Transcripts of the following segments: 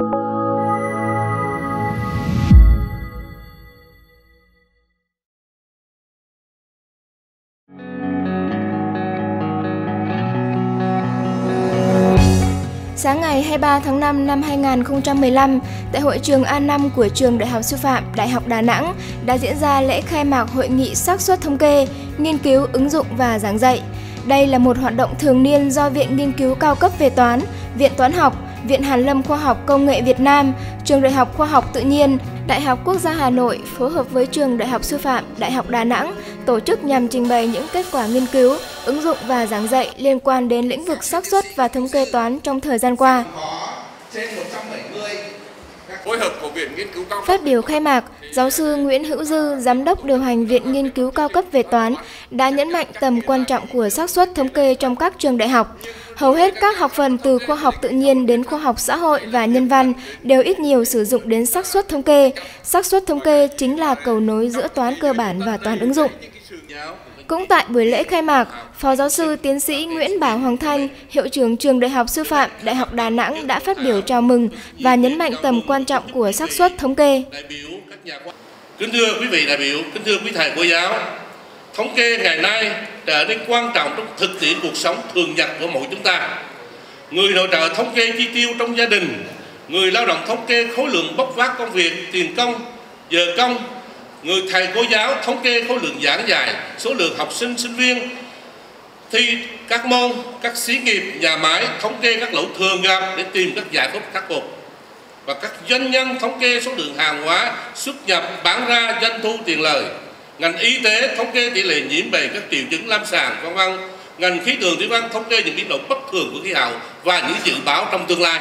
Sáng ngày 23 tháng 5 năm 2015, tại hội trường A5 của Trường Đại học Sư phạm Đại học Đà Nẵng đã diễn ra lễ khai mạc hội nghị xác suất thống kê, nghiên cứu, ứng dụng và giảng dạy. Đây là một hoạt động thường niên do Viện Nghiên cứu cao cấp về toán, Viện Toán học, Viện Hàn lâm Khoa học Công nghệ Việt Nam, Trường Đại học Khoa học Tự nhiên, Đại học Quốc gia Hà Nội phối hợp với Trường Đại học Sư phạm Đại học Đà Nẵng tổ chức nhằm trình bày những kết quả nghiên cứu, ứng dụng và giảng dạy liên quan đến lĩnh vực xác suất và thống kê toán trong thời gian qua. Phối hợp của Viện Nghiên cứu cao Phát biểu khai mạc, giáo sư Nguyễn Hữu Dư, giám đốc điều hành Viện Nghiên cứu cao cấp về toán, đã nhấn mạnh tầm quan trọng của xác suất thống kê trong các trường đại học. Hầu hết các học phần từ khoa học tự nhiên đến khoa học xã hội và nhân văn đều ít nhiều sử dụng đến xác suất thống kê. xác suất thống kê chính là cầu nối giữa toán cơ bản và toán ứng dụng. Cũng tại buổi lễ khai mạc, Phó giáo sư tiến sĩ Nguyễn Bảo Hoàng Thanh, hiệu trưởng trường Đại học Sư phạm Đại học Đà Nẵng đã phát biểu chào mừng và nhấn mạnh tầm quan trọng của xác suất thống kê. Kính thưa quý vị đại biểu, kính thưa quý thầy cô giáo, thống kê ngày nay trở nên quan trọng trong thực tiễn cuộc sống thường nhật của mỗi chúng ta. Người nội trợ thống kê chi tiêu trong gia đình, người lao động thống kê khối lượng bốc vác công việc, tiền công, giờ công, người thầy cô giáo thống kê khối lượng giảng dạy, số lượng học sinh, sinh viên, thi các môn, các xí nghiệp, nhà máy thống kê các lỗi thường gặp để tìm các giải pháp khắc phục. Và các doanh nhân thống kê số lượng hàng hóa xuất nhập bán ra doanh thu tiền lời. Ngành y tế thống kê tỷ lệ nhiễm bệnh các triệu chứng lâm sàng vân vân. Ngành khí tượng thủy văn thống kê những biến động bất thường của khí hậu và những dự báo trong tương lai.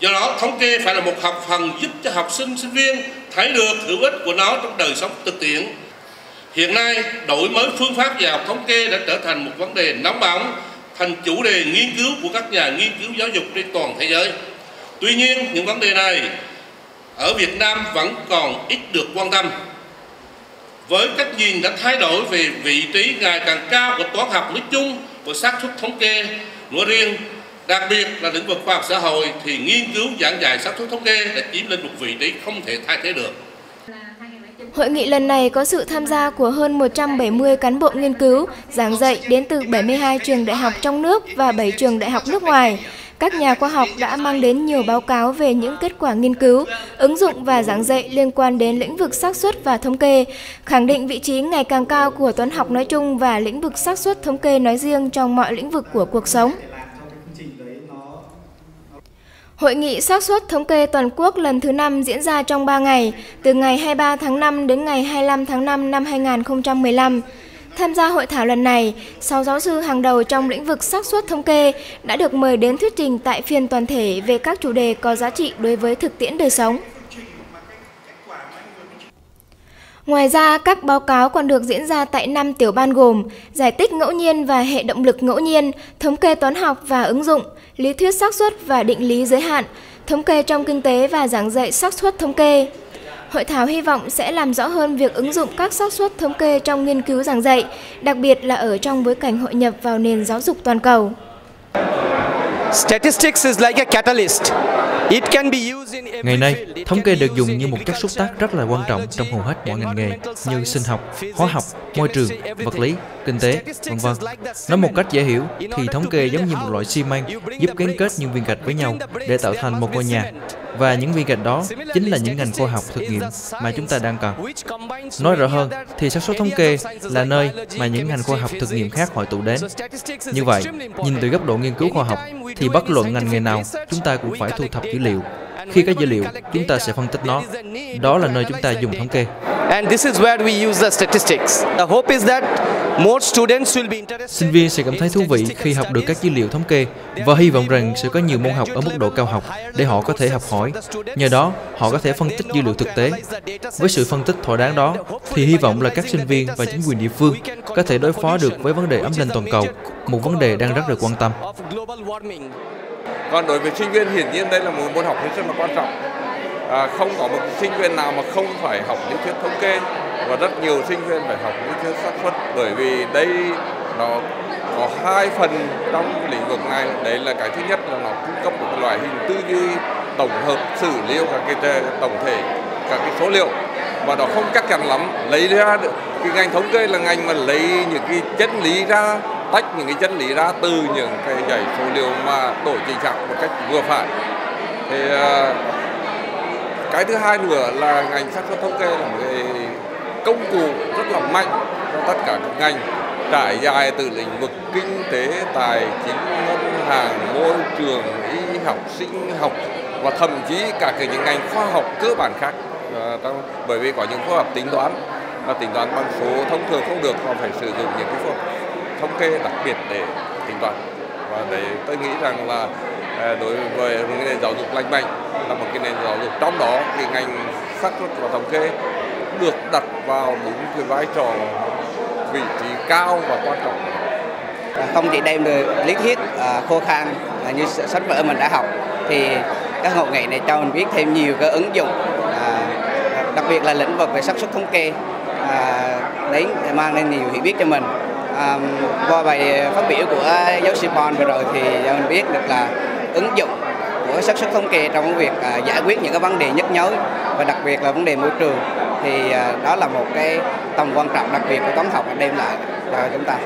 Do đó thống kê phải là một học phần giúp cho học sinh sinh viên thấy được hữu ích của nó trong đời sống thực tiễn. Hiện nay, đổi mới phương pháp dạy học thống kê đã trở thành một vấn đề nóng bỏng, thành chủ đề nghiên cứu của các nhà nghiên cứu giáo dục trên toàn thế giới. Tuy nhiên, những vấn đề này ở việt nam vẫn còn ít được quan tâm. Với cách nhìn đã thay đổi về vị trí ngày càng cao của toán học nói chung và xác suất thống kê nói riêng đặc biệt là lĩnh vực khoa học xã hội thì nghiên cứu giảng dạy xác suất thống kê đã chiếm lên một vị trí không thể thay thế được Hội nghị lần này có sự tham gia của hơn 170 cán bộ nghiên cứu, giảng dạy đến từ 72 trường đại học trong nước và 7 trường đại học nước ngoài các nhà khoa học đã mang đến nhiều báo cáo về những kết quả nghiên cứu, ứng dụng và giảng dạy liên quan đến lĩnh vực xác suất và thống kê, khẳng định vị trí ngày càng cao của toán học nói chung và lĩnh vực xác suất thống kê nói riêng trong mọi lĩnh vực của cuộc sống. Hội nghị xác suất thống kê toàn quốc lần thứ 5 diễn ra trong 3 ngày, từ ngày 23 tháng 5 đến ngày 25 tháng 5 năm 2015. Tham gia hội thảo lần này, 6 giáo sư hàng đầu trong lĩnh vực xác suất thống kê đã được mời đến thuyết trình tại phiên toàn thể về các chủ đề có giá trị đối với thực tiễn đời sống. Ngoài ra, các báo cáo còn được diễn ra tại 5 tiểu ban gồm giải tích ngẫu nhiên và hệ động lực ngẫu nhiên, thống kê toán học và ứng dụng, lý thuyết xác suất và định lý giới hạn, thống kê trong kinh tế và giảng dạy xác suất thống kê. Hội thảo hy vọng sẽ làm rõ hơn việc ứng dụng các xác suất thống kê trong nghiên cứu giảng dạy, đặc biệt là ở trong bối cảnh hội nhập vào nền giáo dục toàn cầu. Statistics is like a catalyst. Ngày nay, thống kê được dùng như một chất xúc tác rất là quan trọng trong hầu hết mọi ngành nghề như sinh học, hóa học, môi trường, vật lý, kinh tế, vân vân. Nói một cách dễ hiểu thì thống kê giống như một loại xi măng giúp gắn kết những viên gạch với nhau để tạo thành một ngôi nhà. Và những viên gạch đó chính là những ngành khoa học thực nghiệm mà chúng ta đang cần. Nói rõ hơn thì xác suất thống kê là nơi mà những ngành khoa học thực nghiệm khác hội tụ đến. Như vậy, nhìn từ góc độ nghiên cứu khoa học thì bất luận ngành nghề nào chúng ta cũng phải thu thập dữ liệu khi có dữ liệu, chúng ta sẽ phân tích nó. Đó là nơi chúng ta dùng thống kê. Sinh viên sẽ cảm thấy thú vị khi học được các dữ liệu thống kê và hy vọng rằng sẽ có nhiều môn học ở mức độ cao học để họ có thể học hỏi. Nhờ đó, họ có thể phân tích dữ liệu thực tế. Với sự phân tích thỏa đáng đó, thì hy vọng là các sinh viên và chính quyền địa phương có thể đối phó được với vấn đề ấm lên toàn cầu, một vấn đề đang rất được quan tâm còn đối với sinh viên hiển nhiên đây là một môn học hết sức là quan trọng à, không có một sinh viên nào mà không phải học lý thuyết thống kê và rất nhiều sinh viên phải học lý thuyết xác suất bởi vì đây nó có hai phần trong lĩnh vực này. Đấy là cái thứ nhất là nó cung cấp một loại hình tư duy tổng hợp xử lý các cái tổng thể các cái số liệu và nó không chắc chắn lắm. Lấy ra được cái ngành thống kê là ngành mà lấy những cái chân lý ra tách những cái chân lý ra từ những cái dãy số liệu mà đổi chính xác một cách vừa phải. Thì à, cái thứ hai nữa là ngành xác suất thống kê là một cái công cụ rất là mạnh cho tất cả các ngành trải dài từ lĩnh vực kinh tế tài chính ngân hàng môi trường y học sinh học và thậm chí cả cái những ngành khoa học cơ bản khác. À, bởi vì có những khoa học tính toán và tính toán bằng số thông thường không được mà phải sử dụng những cái phương thống kê đặc biệt để tính toán. Và để tôi nghĩ rằng là À, đối với nền giáo dục lành mạnh là một cái nền giáo dục trong đó thì ngành xác suất và thống kê được đặt vào đúng cái vai trò vị trí cao và quan trọng. À, không chỉ đem được lý thuyết à, khô khan như sách vở mình đã học, thì các hội nghị này cho mình biết thêm nhiều cái ứng dụng đặc biệt là lĩnh vực về xác suất thống kê đấy mang lên nhiều hiểu biết cho mình. Qua bài phát biểu của giáo sư Bon vừa rồi thì cho mình biết được là ứng dụng của xác suất thống kê trong việc à, giải quyết những cái vấn đề nhức nhối và đặc biệt là vấn đề môi trường thì à, đó là một cái tầm quan trọng đặc biệt của toán học đem lại cho chúng ta.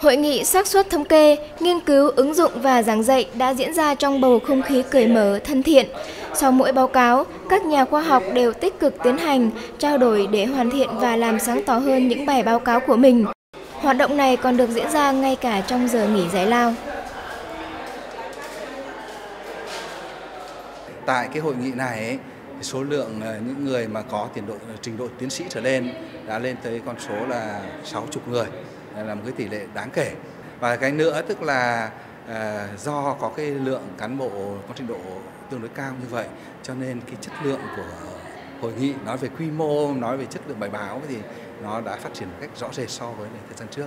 Hội nghị xác suất thống kê, nghiên cứu, ứng dụng và giảng dạy đã diễn ra trong bầu không khí cởi mở, thân thiện. Sau mỗi báo cáo, các nhà khoa học đều tích cực tiến hành, trao đổi để hoàn thiện và làm sáng tỏ hơn những bài báo cáo của mình. Hoạt động này còn được diễn ra ngay cả trong giờ nghỉ giải lao. Tại cái hội nghị này ấy, số lượng ờ, những người mà có tiền độ ờ, trình độ tiến sĩ trở lên đã lên tới con số là 60 người. Là một cái tỷ lệ đáng kể. Và cái nữa tức là à, do có cái lượng cán bộ có trình độ tương đối cao như vậy cho nên cái chất lượng của hội nghị nói về quy mô nói về chất lượng bài báo thì nó đã phát triển một cách rõ rệt so với thời gian trước.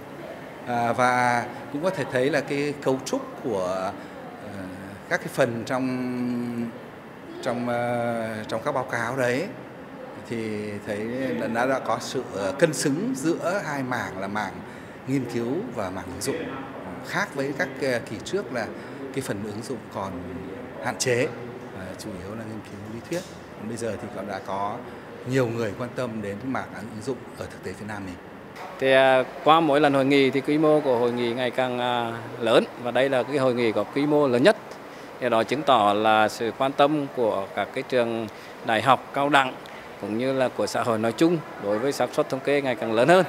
À, và cũng có thể thấy là cái cấu trúc của các cái phần trong trong ờ, trong các báo cáo đấy, thì thấy đã đã có sự ờ, cân xứng giữa hai mảng là mảng nghiên cứu và mảng ứng dụng. Khác với các ờ, kỳ trước là cái phần ứng dụng còn hạn chế chủ yếu là nghiên cứu lý thuyết. Bây giờ thì còn đã có nhiều người quan tâm đến mảng ứng dụng ở thực tế Việt Nam mình. Thì qua mỗi lần hội nghị thì quy mô của hội nghị ngày càng lớn và đây là cái hội nghị có quy mô lớn nhất. Điều đó chứng tỏ là sự quan tâm của các cái trường đại học cao đẳng cũng như là của xã hội nói chung đối với xác suất thống kê ngày càng lớn hơn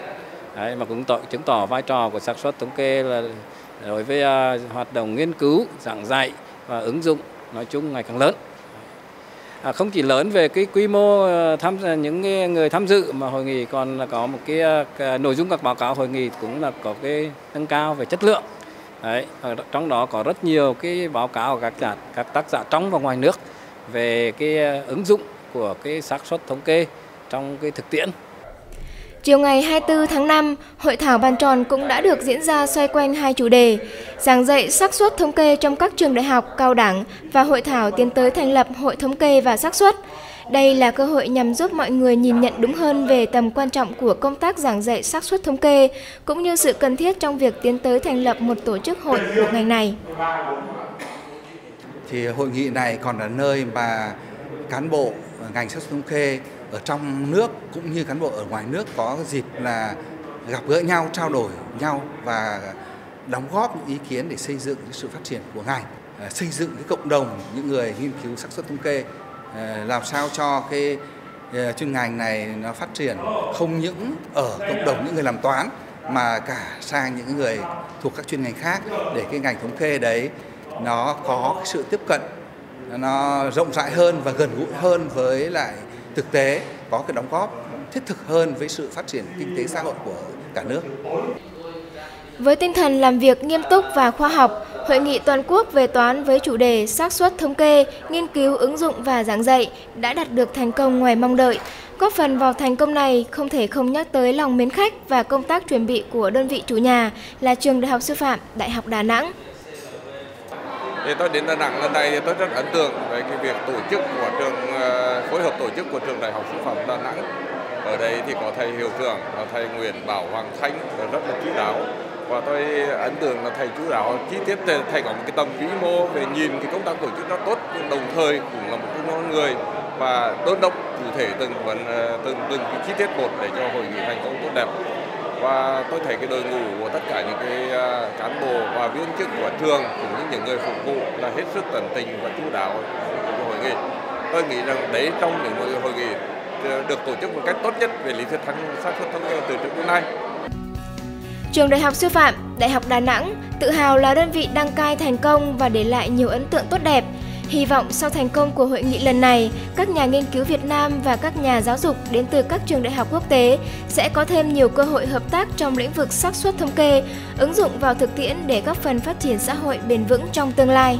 Đấy, mà cũng tỏ, chứng tỏ vai trò của xác suất thống kê là đối với uh, hoạt động nghiên cứu, giảng dạy và ứng dụng nói chung ngày càng lớn. À, không chỉ lớn về cái quy mô uh, tham những người tham dự mà hội nghị còn là có một cái, uh, cái nội dung các báo cáo hội nghị cũng là có cái nâng cao về chất lượng. Đấy, ở trong đó có rất nhiều cái báo cáo của các giả, các tác giả trong và ngoài nước về cái ứng dụng của cái xác suất thống kê trong cái thực tiễn. Chiều ngày 24 tháng 5, hội thảo bàn tròn cũng đã được diễn ra xoay quanh hai chủ đề: giảng dạy xác suất thống kê trong các trường đại học, cao đẳng và hội thảo tiến tới thành lập Hội thống kê và xác suất. Đây là cơ hội nhằm giúp mọi người nhìn nhận đúng hơn về tầm quan trọng của công tác giảng dạy xác suất thống kê, cũng như sự cần thiết trong việc tiến tới thành lập một tổ chức hội của ngành này. Thì hội nghị này còn là nơi mà cán bộ ngành xác suất thống kê ở trong nước cũng như cán bộ ở ngoài nước có dịp là gặp gỡ nhau, trao đổi nhau và đóng góp những ý kiến để xây dựng cái sự phát triển của ngành, à, xây dựng cái cộng đồng những người nghiên cứu xác suất thống kê, à, làm sao cho cái à, chuyên ngành này nó phát triển không những ở cộng đồng những người làm toán mà cả sang những người thuộc các chuyên ngành khác để cái ngành thống kê đấy nó có sự tiếp cận nó rộng rãi hơn và gần gũi hơn với lại thực tế có cái đóng góp thiết thực hơn với sự phát triển kinh tế xã hội của cả nước. Với tinh thần làm việc nghiêm túc và khoa học, Hội nghị toàn quốc về toán với chủ đề xác suất thống kê, nghiên cứu ứng dụng và giảng dạy đã đạt được thành công ngoài mong đợi. Góp phần vào thành công này không thể không nhắc tới lòng mến khách và công tác chuẩn bị của đơn vị chủ nhà là Trường Đại học Sư phạm Đại học Đà Nẵng. Thì tôi đến Đà Nẵng lần này thì tôi rất ấn tượng với cái việc tổ chức của trường ờ, phối hợp tổ chức của trường Đại học Sư phạm Đà Nẵng. Ở đây thì có thầy hiệu trưởng, là thầy Nguyễn Bảo Hoàng Thanh rất là chú đáo và tôi ấn tượng là thầy chú đạo chi tiết thầy có một cái tầm vĩ mô về nhìn cái công tác tổ chức nó tốt nhưng đồng thời cũng là một cái con người và đôn đốc cụ thể từng vấn ờ, từng từng cái chi tiết một để cho hội nghị thành công tốt đẹp và tôi thấy cái đội ngũ của tất cả những cái à, cán bộ và viên chức của trường cũng như những người phục vụ là hết sức tận tình và chú đáo của hội nghị tôi nghĩ rằng đấy trong những hội nghị ờ, được tổ chức một cách tốt nhất về lý thuyết thắng xác suất thống kê từ trước đến nay Trường Đại học Sư phạm, Đại học Đà Nẵng tự hào là đơn vị đăng cai thành công và để lại nhiều ấn tượng tốt đẹp. Hy vọng sau thành công của hội nghị lần này, các nhà nghiên cứu Việt Nam và các nhà giáo dục đến từ các trường đại học quốc tế sẽ có thêm nhiều cơ hội hợp tác trong lĩnh vực xác suất thống kê, ứng dụng vào thực tiễn để góp phần phát triển xã hội bền vững trong tương lai.